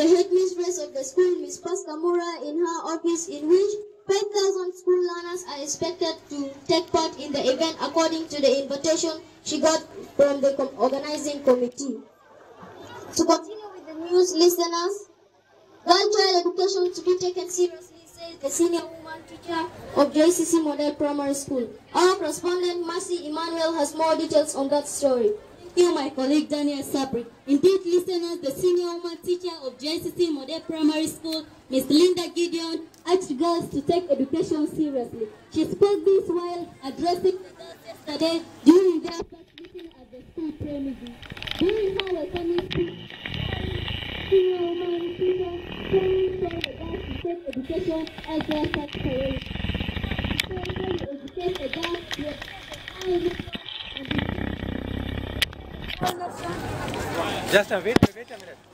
the headmistress of the school, Ms. Pastor Mura, in her office in which 5,000 school learners are expected to take part in the event according to the invitation she got from the organizing committee. To continue with the news, listeners, girl child education to be taken seriously, says the senior woman teacher of JCC Model Primary School. Our correspondent, Mercy Emmanuel, has more details on that story. You, my colleague Daniel Sabri. Indeed, listeners, the senior woman teacher of JCC Model Primary School, Ms. Linda Gideon, asked girls to take education seriously. She spoke this while addressing the girls yesterday during their first meeting at the school premises. During her welcoming speech, senior woman teacher the girls to take education as their first. Just a wait, wait a minute.